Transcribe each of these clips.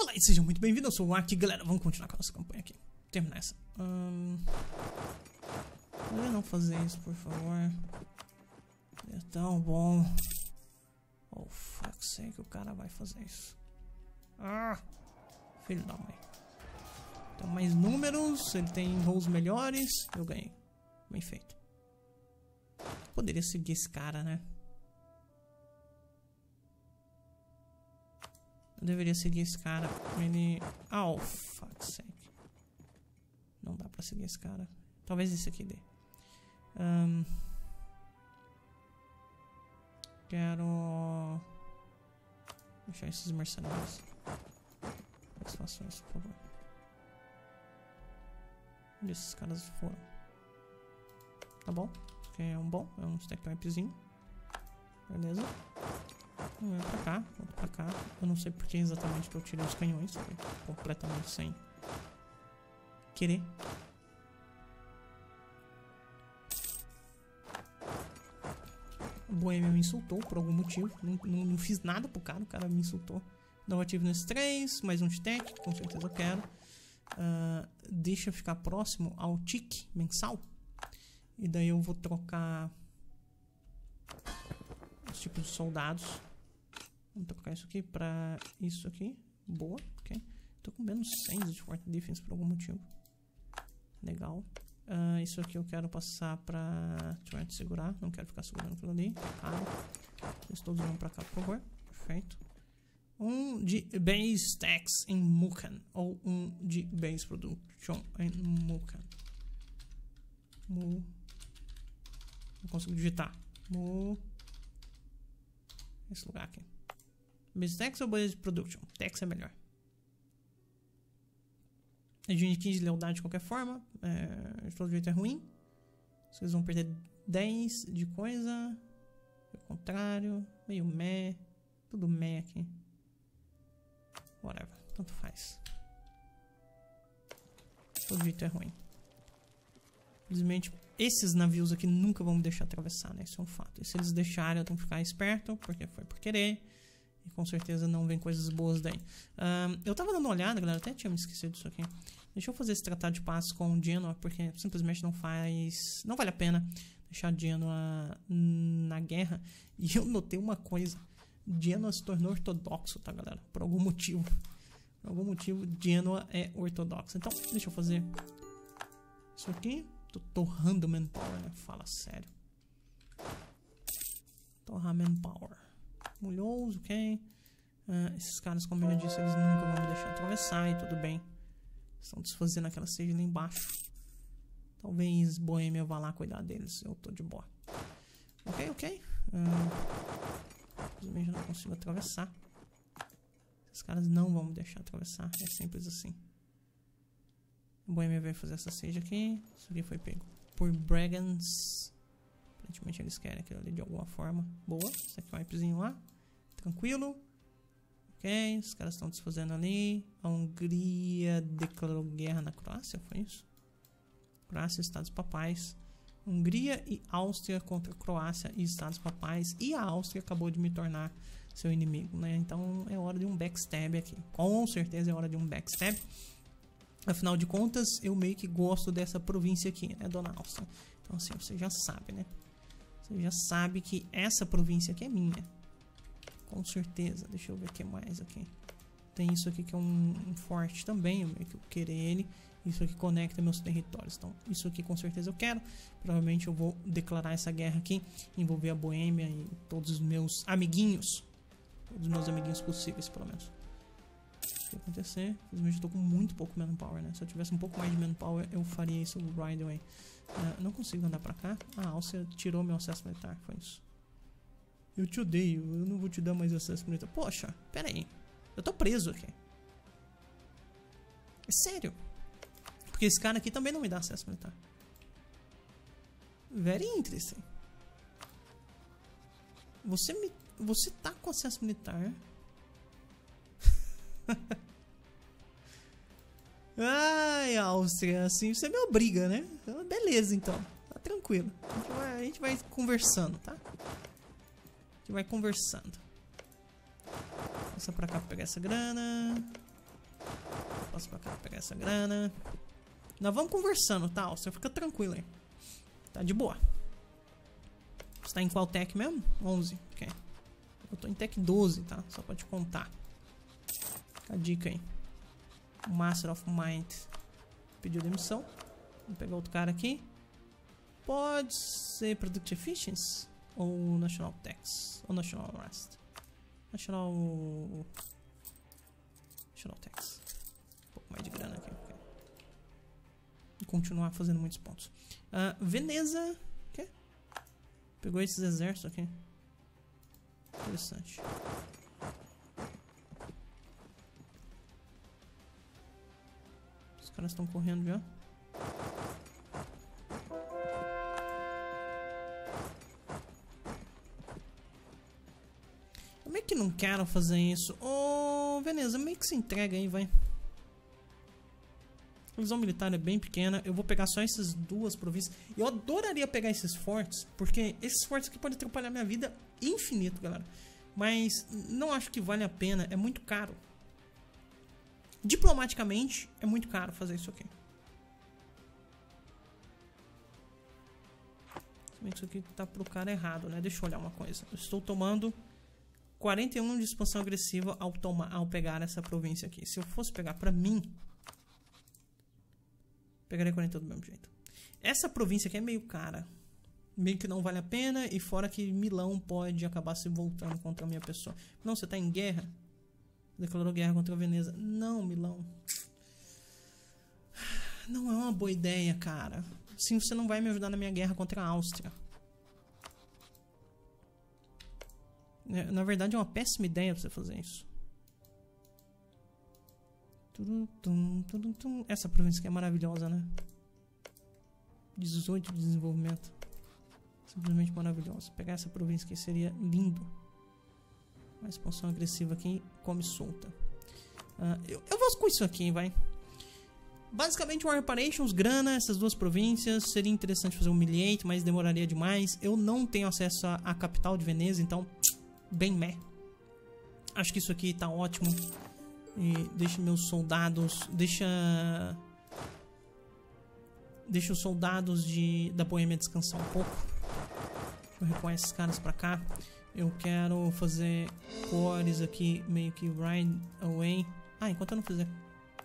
Olá e sejam muito bem-vindos, eu sou o Aki, galera, vamos continuar com a nossa campanha aqui. Terminar essa. Hum... Poderia não fazer isso, por favor. É tão bom. Oh, fuck sei que o cara vai fazer isso. Ah! Filho da mãe. Tem mais números, ele tem rolos melhores. Eu ganhei. Bem feito. Poderia seguir esse cara, né? Eu deveria seguir esse cara. Ele... Oh, fuck sake. Não dá pra seguir esse cara. Talvez esse aqui dê. Um... Quero... Deixar esses mercenários. Eles façam isso, por favor. Onde esses caras foram? Tá bom. Isso é um bom. É um stack typezinho. Beleza. Um é pra cá, pra cá. Eu não sei porque exatamente que eu tirei os canhões. Foi completamente sem querer. O Boêmio me insultou por algum motivo. Não, não, não, fiz nada pro cara, o cara me insultou. Não ativo nesse 3, mais um de tech, com certeza eu quero. Uh, deixa ficar próximo ao tique mensal. E daí eu vou trocar os tipos de soldados. Vamos trocar isso aqui pra isso aqui. Boa, ok. Tô com menos 100 de Forte Defense por algum motivo. Legal. Uh, isso aqui eu quero passar pra Torrent segurar. Não quero ficar segurando aquilo ali. Caro. Eles todos pra cá, por favor. Perfeito. Um de Base Tax em Mukan. Ou um de Base Production em Mukan. Mu. Não consigo digitar. Mu. Esse lugar aqui. Tax ou Base Production? Tax é melhor. A gente 15 de lealdade de qualquer forma. É, de todo jeito é ruim. Vocês vão perder 10 de coisa. O contrário. Meio meh. Tudo meh aqui. Whatever. Tanto faz. De todo jeito é ruim. Infelizmente, esses navios aqui nunca vão me deixar atravessar, né? Isso é um fato. E se eles deixarem, eu tenho que ficar esperto, porque foi por querer. E com certeza não vem coisas boas daí. Um, eu tava dando uma olhada, galera, até tinha me esquecido disso aqui. Deixa eu fazer esse tratado de paz com Genoa, porque simplesmente não faz. Não vale a pena deixar Genoa na guerra. E eu notei uma coisa: Genoa se tornou ortodoxo, tá, galera? Por algum motivo. Por algum motivo, Genoa é ortodoxo. Então, deixa eu fazer isso aqui. Tô torrando manpower, né? Fala sério. Torrar manpower. Mulhoso, ok? Uh, esses caras, como eu disse, eles nunca vão me deixar atravessar e tudo bem. Estão desfazendo aquela seja lá embaixo. Talvez Boêmia vá lá cuidar deles. Eu tô de boa. Ok, ok. Uh, simplesmente não consigo atravessar. Esses caras não vão me deixar atravessar. É simples assim. Boêmia vai fazer essa seja aqui. Isso aqui foi pego por Bragans. Aparentemente eles querem aquilo ali de alguma forma. Boa. Esse aqui é um wipezinho lá. Tranquilo. Ok, os caras estão desfazendo ali. A Hungria declarou guerra na Croácia, foi isso? Croácia e Estados Papais. Hungria e Áustria contra Croácia e Estados Papais. E a Áustria acabou de me tornar seu inimigo, né? Então é hora de um backstab aqui. Com certeza é hora de um backstab. Afinal de contas, eu meio que gosto dessa província aqui, né, dona Áustria? Então assim, você já sabe, né? Você já sabe que essa província aqui é minha. Com certeza. Deixa eu ver o que mais aqui. Tem isso aqui que é um, um forte também. Eu meio que querer ele. Isso aqui conecta meus territórios. Então, isso aqui com certeza eu quero. Provavelmente eu vou declarar essa guerra aqui. Envolver a Boêmia e todos os meus amiguinhos. Todos os meus amiguinhos possíveis, pelo menos. Que acontecer? Infelizmente eu tô com muito pouco manpower, né? Se eu tivesse um pouco mais de manpower, eu faria isso right away. Uh, não consigo andar pra cá. Ah, a Alcia tirou meu acesso militar. Foi isso. Eu te odeio, eu não vou te dar mais acesso militar. Poxa, pera aí. Eu tô preso aqui. É sério. Porque esse cara aqui também não me dá acesso militar. Very interesting. Você me. Você tá com acesso militar. Ai, Áustria, assim você me obriga, né? Beleza, então. Tá tranquilo. A gente vai, a gente vai conversando, tá? gente vai conversando. Passa pra cá pra pegar essa grana. Passa pra cá pegar essa grana. Nós vamos conversando, tá? Você fica tranquilo aí. Tá de boa. Você tá em qual tech mesmo? 11. Ok. Eu tô em tech 12, tá? Só pra te contar. A dica aí. Master of Mind pediu demissão. Vamos pegar outro cara aqui. Pode ser Product Efficiency ou National Tax ou National Rest. National National Tax. Um pouco mais de grana aqui. Okay. E continuar fazendo muitos pontos. Uh, Veneza. quê? Pegou esses exércitos aqui. Interessante. Caras estão correndo já. Como é que não quero fazer isso? Ô, oh, Veneza, meio que se entrega aí, vai. A visão militar é bem pequena. Eu vou pegar só essas duas províncias. Eu adoraria pegar esses fortes, porque esses fortes aqui podem atrapalhar minha vida infinito, galera. Mas não acho que vale a pena. É muito caro. Diplomaticamente, é muito caro fazer isso aqui. Isso aqui tá pro cara errado, né? Deixa eu olhar uma coisa. Eu estou tomando 41 de expansão agressiva ao, tomar, ao pegar essa província aqui. Se eu fosse pegar pra mim, pegaria 40 do mesmo jeito. Essa província aqui é meio cara. Meio que não vale a pena. E fora que Milão pode acabar se voltando contra a minha pessoa. Não, você tá em guerra? Declarou guerra contra a Veneza. Não, Milão. Não é uma boa ideia, cara. Sim, você não vai me ajudar na minha guerra contra a Áustria. É, na verdade, é uma péssima ideia você fazer isso. Essa província aqui é maravilhosa, né? 18 de desenvolvimento. Simplesmente maravilhosa. Pegar essa província aqui seria lindo. Uma expansão agressiva aqui come solta. Uh, eu, eu vou com isso aqui, vai. Basicamente, War Reparations, grana, essas duas províncias. Seria interessante fazer um Humiliate, mas demoraria demais. Eu não tenho acesso à capital de Veneza, então, bem meh. Acho que isso aqui tá ótimo. E deixa meus soldados. Deixa. Deixa os soldados de, da Boêmia descansar um pouco. Deixa eu recuar esses caras pra cá. Eu quero fazer cores aqui, meio que ride away. Ah, enquanto eu não fizer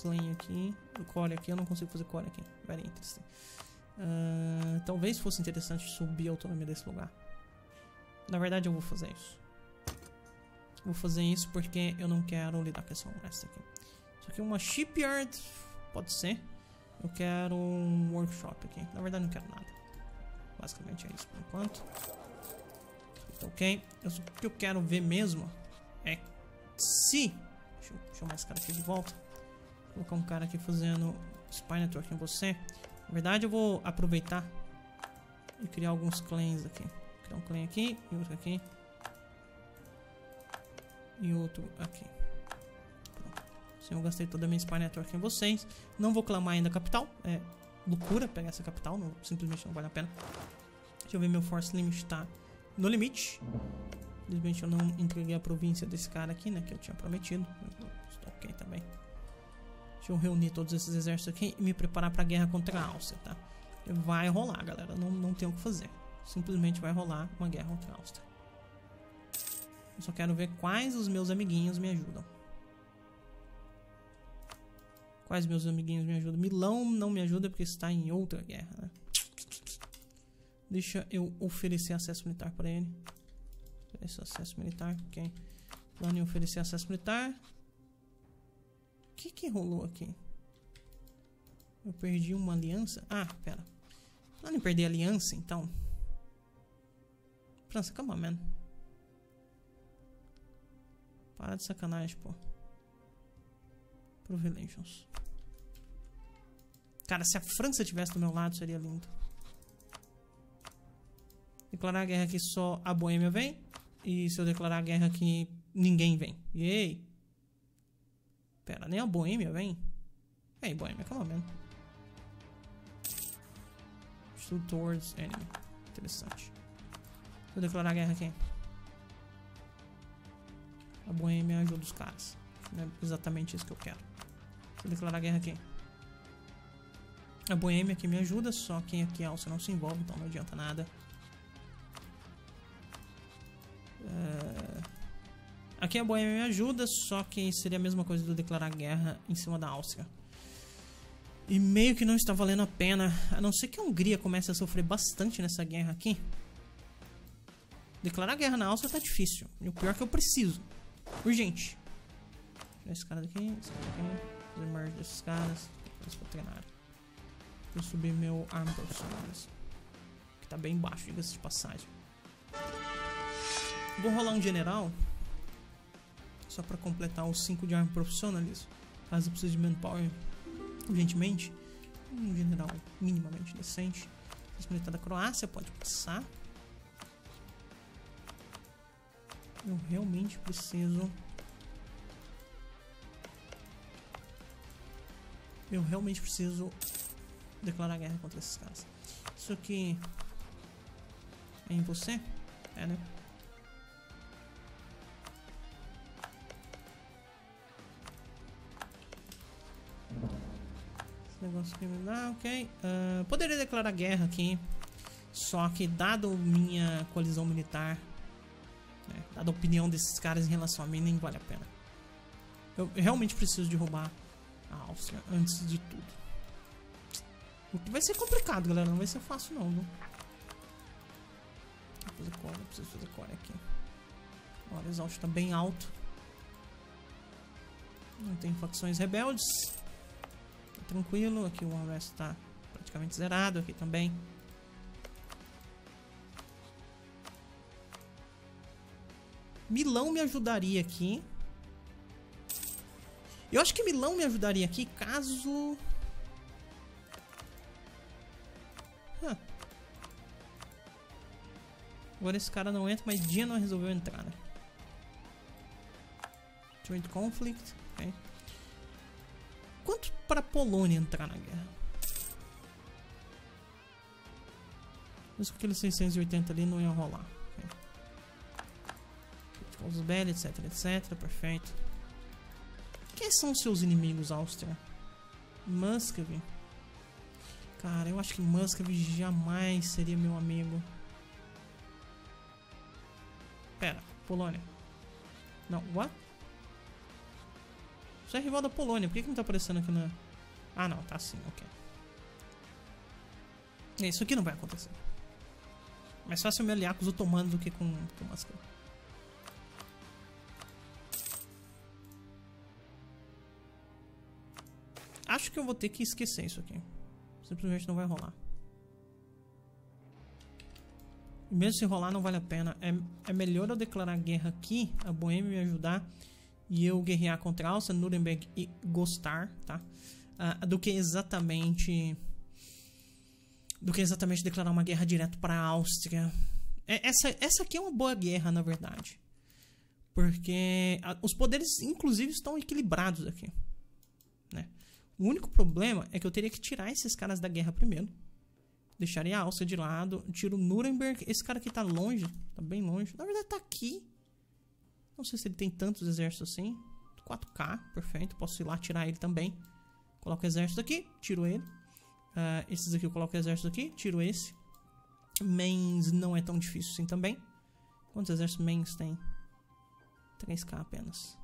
clean aqui, core aqui, eu não consigo fazer core aqui. Very interesting. Uh, talvez fosse interessante subir a autonomia desse lugar. Na verdade, eu vou fazer isso. Vou fazer isso porque eu não quero lidar com essa molesta aqui. Isso aqui é uma shipyard, pode ser. Eu quero um workshop aqui. Na verdade, não quero nada. Basicamente é isso por enquanto. Ok. Eu, o que eu quero ver mesmo é se... Deixa eu chamar esse cara aqui de volta. Vou colocar um cara aqui fazendo Spy Network em você. Na verdade, eu vou aproveitar e criar alguns clans aqui. Vou criar um clan aqui e outro aqui. E outro aqui. Pronto. Assim eu gastei toda a minha Spy Network em vocês. Não vou clamar ainda a capital. É loucura pegar essa capital. Não, simplesmente não vale a pena. Deixa eu ver meu Force Limit tá no limite. Infelizmente eu não entreguei a província desse cara aqui, né? Que eu tinha prometido. Estou ok também. Deixa eu reunir todos esses exércitos aqui e me preparar para a guerra contra a Áustria, tá? Vai rolar, galera. Não, não tem o que fazer. Simplesmente vai rolar uma guerra contra a Áustria. Eu só quero ver quais os meus amiguinhos me ajudam. Quais meus amiguinhos me ajudam? Milão não me ajuda porque está em outra guerra, né? Deixa eu oferecer acesso militar para ele. Oferecer acesso militar, ok. Plano em oferecer acesso militar. O que que rolou aqui? Eu perdi uma aliança? Ah, pera. Plano em perder aliança, então. França, calma, man. Para de sacanagem, pô. Privilegions. Cara, se a França tivesse do meu lado, seria lindo. Declarar guerra que só a Boêmia vem. E se eu declarar guerra que ninguém vem. Yay! Pera, nem a Boêmia vem? Ei, Boêmia, calma mesmo. Shoot towards enemy. Interessante. Eu declarar guerra aqui. A Boêmia ajuda os caras. Não é exatamente isso que eu quero. Se eu declarar guerra aqui. A Boêmia aqui me ajuda, só que aqui a Alça não se envolve, então não adianta nada. Uh, aqui a Boêmia me ajuda, só que seria a mesma coisa do declarar guerra em cima da Áustria. E meio que não está valendo a pena, a não ser que a Hungria comece a sofrer bastante nessa guerra aqui. Declarar guerra na Áustria tá difícil. E o pior é que eu preciso. Urgente. Esse cara daqui, esse cara daqui. Fazer merge desses caras. Depois pra treinar. Vou subir meu arm profissionais. Que tá bem baixo, diga-se de passagem. Vou rolar um general. Só pra completar os 5 de arm profissionalismo. Caso precise de manpower urgentemente. Um general minimamente decente. Esse militar da Croácia pode passar. Eu realmente preciso. Eu realmente preciso declarar guerra contra esses caras. Isso aqui é em você? É, né? Negócio dá, ok. Uh, poderia declarar guerra aqui. Só que, dado minha colisão militar né? Dada a opinião desses caras em relação a mim, nem vale a pena. Eu realmente preciso de roubar a Áustria antes de tudo. O que vai ser complicado, galera. Não vai ser fácil, não. Viu? Vou fazer core. Preciso fazer core aqui. Olha, o exausto está bem alto. Não tem facções rebeldes. Tá tranquilo. Aqui o unrest está praticamente zerado. Aqui também. Milão me ajudaria aqui. Eu acho que Milão me ajudaria aqui caso... Agora esse cara não entra, mas Dia não resolveu entrar, né? Joint Conflict. Okay. Para Polônia entrar na guerra? Mas com aquele 680 ali não ia rolar os Belli, etc, etc, perfeito. Quem são seus inimigos, Áustria? Muscovy. Cara, eu acho que Muscovy jamais seria meu amigo. Pera, Polônia. Não, what? Você é rival da Polônia, por que, que não tá aparecendo aqui na... Ah, não, tá sim, ok. Isso aqui não vai acontecer. Mais fácil me aliar com os otomanos do que com, com Muscovy. Acho que eu vou ter que esquecer isso aqui. Simplesmente não vai rolar. E mesmo se rolar, não vale a pena. É, é melhor eu declarar guerra aqui, a Boêmia me ajudar, e eu guerrear contra a Alça, Nuremberg e Gostar, tá? Uh, do que exatamente... Do que exatamente declarar uma guerra direto para a Áustria. É, essa, essa aqui é uma boa guerra, na verdade. Porque a, os poderes, inclusive, estão equilibrados aqui. Né? O único problema é que eu teria que tirar esses caras da guerra primeiro. Deixaria a alça de lado. Tiro Nuremberg. Esse cara aqui tá longe. Tá bem longe. Na verdade, tá aqui. Não sei se ele tem tantos exércitos assim. 4K, perfeito. Posso ir lá tirar ele também. Coloco o exército aqui, tiro ele. Uh, esses aqui eu coloco o exército aqui, tiro esse. Mains não é tão difícil assim também. Quantos exércitos mains tem? 3K apenas.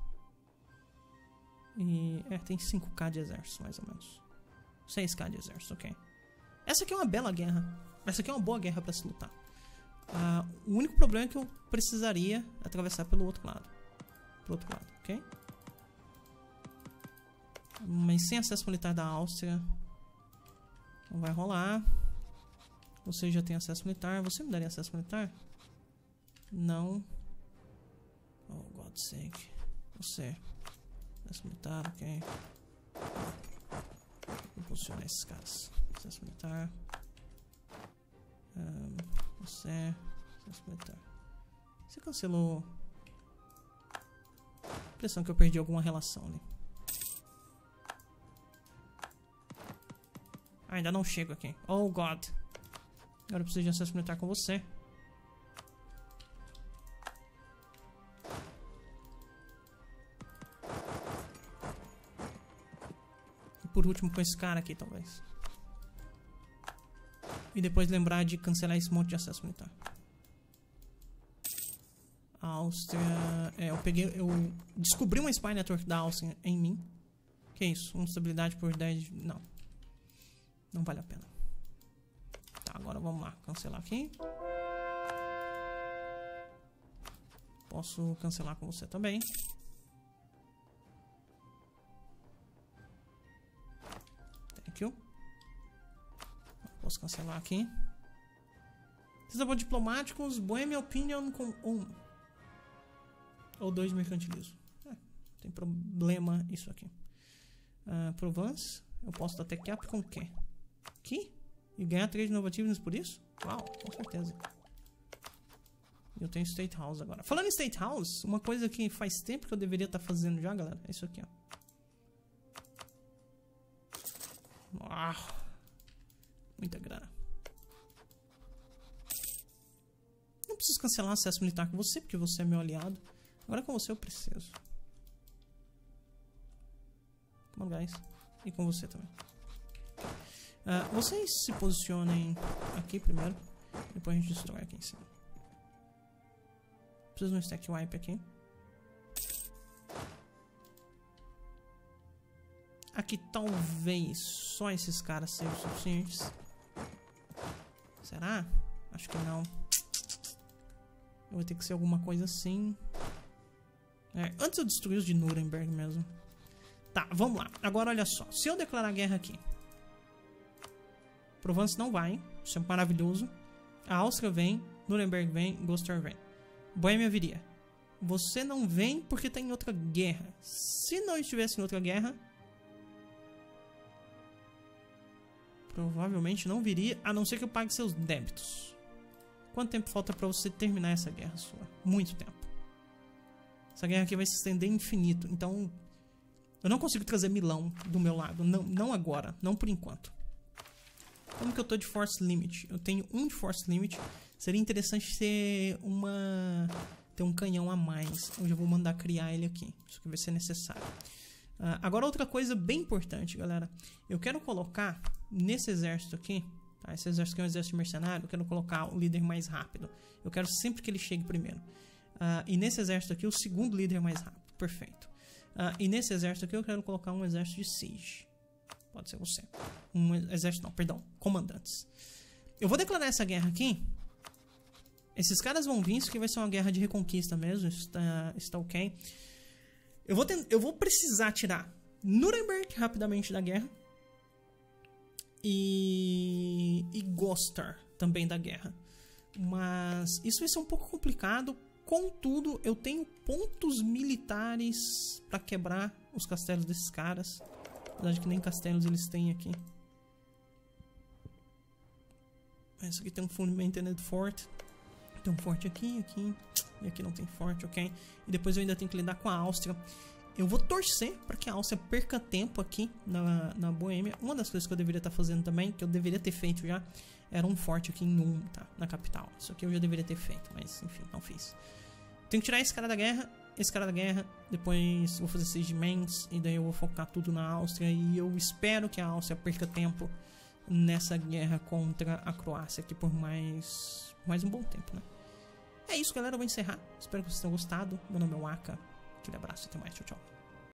E é, tem 5k de exército, mais ou menos. 6k de exército, ok. Essa aqui é uma bela guerra. Essa aqui é uma boa guerra para se lutar. Uh, o único problema é que eu precisaria atravessar pelo outro lado. Pelo outro lado, ok? Mas sem acesso militar da Áustria, não vai rolar. Você já tem acesso militar. Você me daria acesso militar? Não. Oh, God's sake. Você. Acesso militar, ok. Impulsionar esses caras. Acesso militar. Um, você. Acesso militar. Você cancelou. Impressão que eu perdi alguma relação ali. Ah, ainda não chego aqui. Oh, God. Agora eu preciso de acesso militar com você. por último com esse cara aqui, talvez. E depois lembrar de cancelar esse monte de acesso militar. Áustria... É, eu peguei... Eu descobri uma Spy Network da Áustria em mim. Que isso? Uma estabilidade por 10... Não. Não vale a pena. Tá, agora vamos lá. Cancelar aqui. Posso cancelar com você também. Thank you. Posso cancelar aqui. Desabou diplomáticos, Bohemia Opinion com um. Ou dois mercantilismo. É, tem problema isso aqui. Uh, Provence, eu posso dar até cap com o quê? E ganhar três inovativos por isso? Uau, com certeza. Eu tenho State House agora. Falando em State House, uma coisa que faz tempo que eu deveria estar tá fazendo já, galera, é isso aqui, ó. Uau. Muita grana. Não preciso cancelar acesso militar com você, porque você é meu aliado. Agora com você eu preciso. Come on, guys. E com você também. Uh, vocês se posicionem aqui primeiro. Depois a gente destrói aqui em cima. Preciso de um stack wipe aqui. Aqui talvez só esses caras sejam suficientes. Será? Acho que não. Vai ter que ser alguma coisa assim. É, antes eu destruir os de Nuremberg mesmo. Tá, vamos lá. Agora olha só. Se eu declarar guerra aqui. Provence não vai. Isso é maravilhoso. A Áustria vem. Nuremberg vem. Gostar vem. Boêmia viria. Você não vem porque está em outra guerra. Se não estivesse em outra guerra, provavelmente não viria, a não ser que eu pague seus débitos. Quanto tempo falta para você terminar essa guerra sua? Muito tempo. Essa guerra aqui vai se estender infinito, então eu não consigo trazer Milão do meu lado, não, não agora, não por enquanto. Como que eu tô de Force Limit? Eu tenho um de Force Limit. Seria interessante ter uma ter um canhão a mais. Eu já vou mandar criar ele aqui. Isso que vai ser necessário. Uh, agora outra coisa bem importante, galera. Eu quero colocar nesse exército aqui, tá? esse exército aqui é um exército mercenário, eu quero colocar o líder mais rápido. Eu quero sempre que ele chegue primeiro. Uh, e nesse exército aqui, o segundo líder mais rápido. Perfeito. Uh, e nesse exército aqui, eu quero colocar um exército de siege. Pode ser você. Um exército, não, perdão, comandantes. Eu vou declarar essa guerra aqui. Esses caras vão vir, isso aqui vai ser uma guerra de reconquista mesmo, está, está ok. Eu vou, eu vou precisar tirar Nuremberg rapidamente da guerra e, e Gostar também da guerra. Mas isso vai ser um pouco complicado. Contudo, eu tenho pontos militares para quebrar os castelos desses caras. Apesar de que nem castelos eles têm aqui. Esse aqui tem um Fundamented Fort. Tem um forte aqui, aqui. E aqui não tem forte, ok? E depois eu ainda tenho que lidar com a Áustria. Eu vou torcer para que a Áustria perca tempo aqui na, na Boêmia. Uma das coisas que eu deveria estar tá fazendo também, que eu deveria ter feito já, era um forte aqui em Ulm, tá? Na capital. Isso aqui eu já deveria ter feito, mas enfim, não fiz. Tenho que tirar esse cara da guerra, esse cara da guerra, depois vou fazer Siege Mens, e daí eu vou focar tudo na Áustria, e eu espero que a Áustria perca tempo nessa guerra contra a Croácia aqui por mais, mais um bom tempo, né? É isso, galera. Eu vou encerrar. Espero que vocês tenham gostado. Meu nome é Waka. Aquele abraço e até mais. Tchau, tchau.